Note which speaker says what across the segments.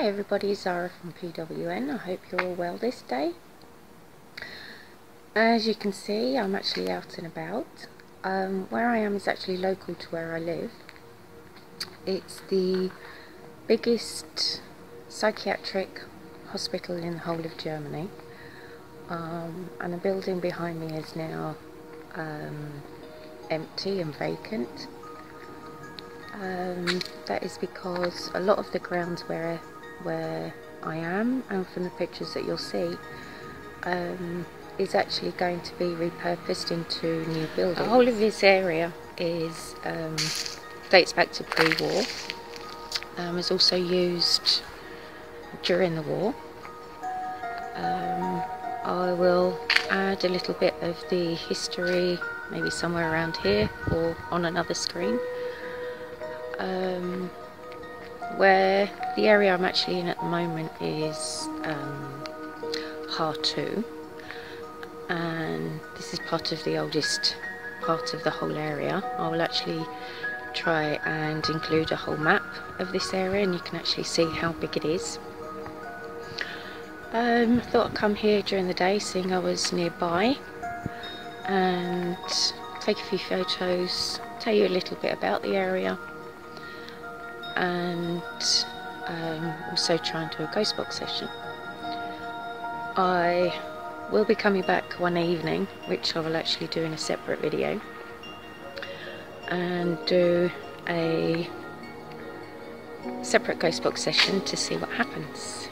Speaker 1: Hi everybody, Zara from PWN. I hope you're all well this day. As you can see, I'm actually out and about. Um, where I am is actually local to where I live. It's the biggest psychiatric hospital in the whole of Germany. Um, and the building behind me is now um, empty and vacant. Um, that is because a lot of the grounds where where I am and from the pictures that you'll see um, is actually going to be repurposed into new buildings. The whole of this area is um, dates back to pre-war. Um, was also used during the war. Um, I will add a little bit of the history maybe somewhere around here or on another screen um, where the area I'm actually in at the moment is um, H2 and this is part of the oldest part of the whole area. I will actually try and include a whole map of this area and you can actually see how big it is. Um, I thought I'd come here during the day seeing I was nearby and take a few photos, tell you a little bit about the area and um, also try and do a ghost box session. I will be coming back one evening, which I will actually do in a separate video, and do a separate ghost box session to see what happens.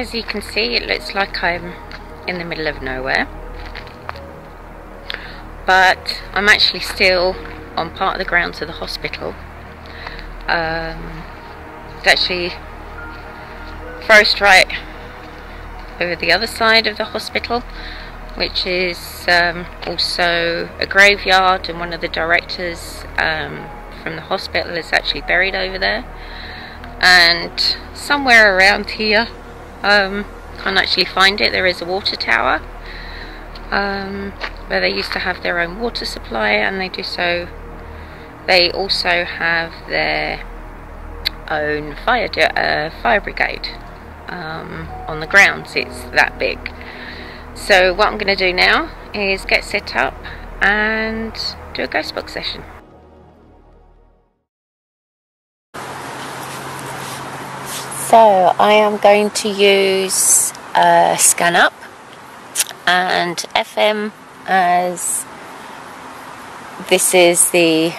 Speaker 1: As you can see it looks like I'm in the middle of nowhere. But I'm actually still on part of the grounds of the hospital. Um, it's actually forest right over the other side of the hospital which is um, also a graveyard and one of the directors um, from the hospital is actually buried over there. And somewhere around here um, can't actually find it. There is a water tower um, where they used to have their own water supply and they do so. They also have their own fire, uh, fire brigade um, on the grounds. It's that big. So what I'm going to do now is get set up and do a ghost box session. So I am going to use uh, ScanUp and FM as this is the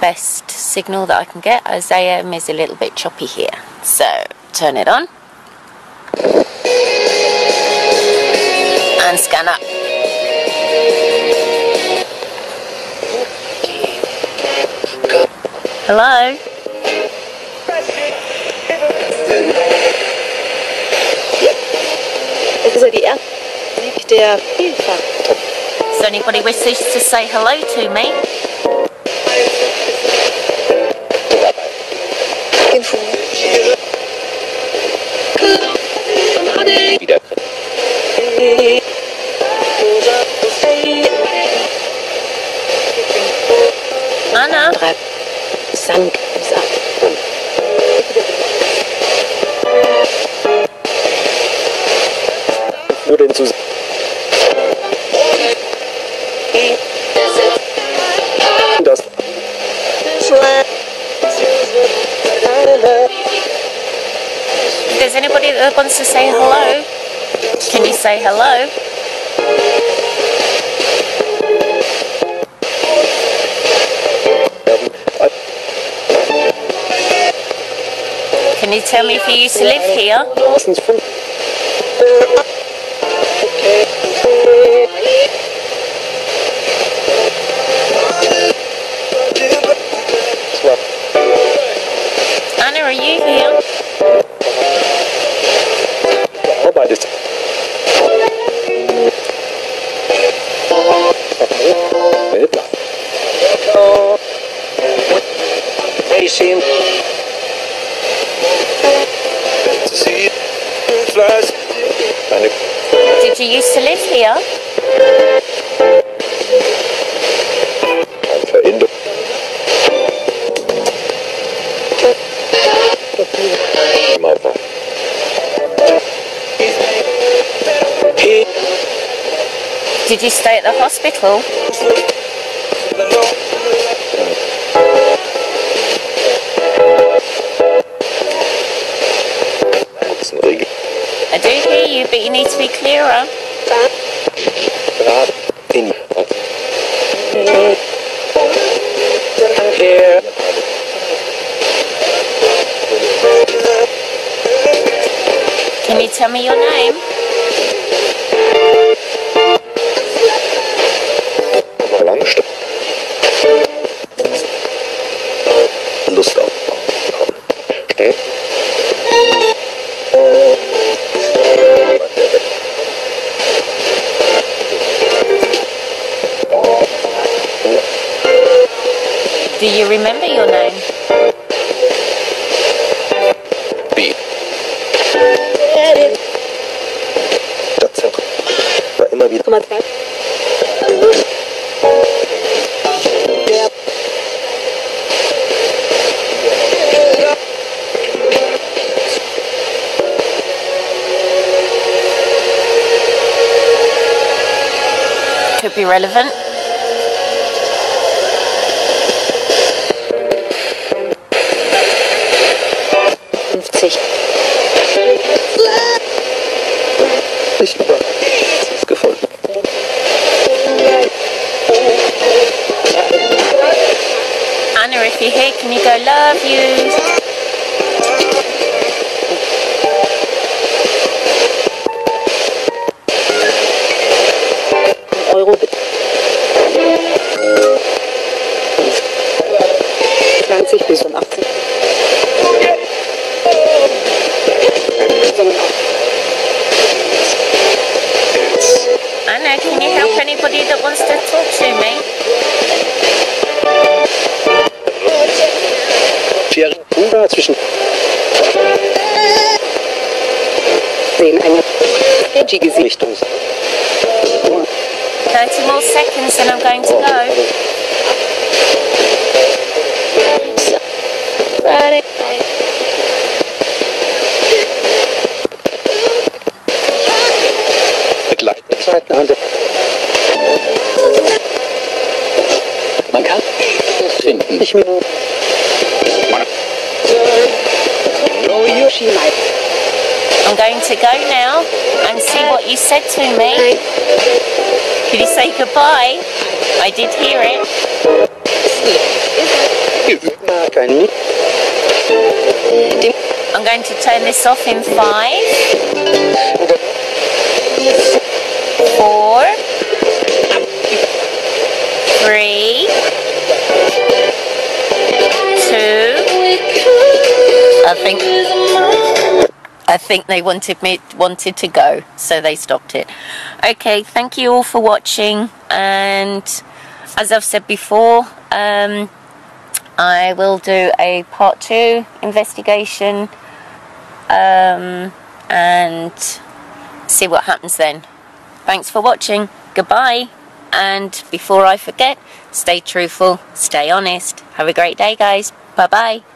Speaker 1: best signal that I can get as AM is a little bit choppy here. So turn it on and scan up. Hello?
Speaker 2: also die Erdbebenmusik der Vielfalt.
Speaker 1: Is anybody wishes to say hello to me?
Speaker 3: Anna. Das
Speaker 4: there's anybody that wants to say hello, can you say hello? Can you tell me if you used to live here?
Speaker 3: Shane.
Speaker 5: See.
Speaker 3: Eine
Speaker 4: Did you used to live here? Did you stay at the hospital? Clearer. Can you tell me your name?
Speaker 3: Lust auf. Okay.
Speaker 4: Do you remember your name?
Speaker 3: B. Stadtzentrum. War immer wieder.
Speaker 2: Komma zwei. Der
Speaker 4: Could be relevant. Go love you?
Speaker 2: Euro bitte. 20 bis 85.
Speaker 4: Anna, can you help anybody that wants
Speaker 2: 30
Speaker 3: Richtung.
Speaker 4: 30 more seconds, and I'm going to go.
Speaker 3: Ready. Man kann finden.
Speaker 2: Ich will. Know you, she might.
Speaker 4: I'm going to go now and see what you said to me. Did you say goodbye? I did hear it. I'm going to turn this off in five, four, three, two. I think I think they wanted me wanted to go, so they stopped it. Okay, thank you all for watching, and as I've said before, um, I will do a part two investigation um, and see what happens then. Thanks for watching. Goodbye. And before I forget, Stay truthful, stay honest. Have a great day, guys. Bye bye.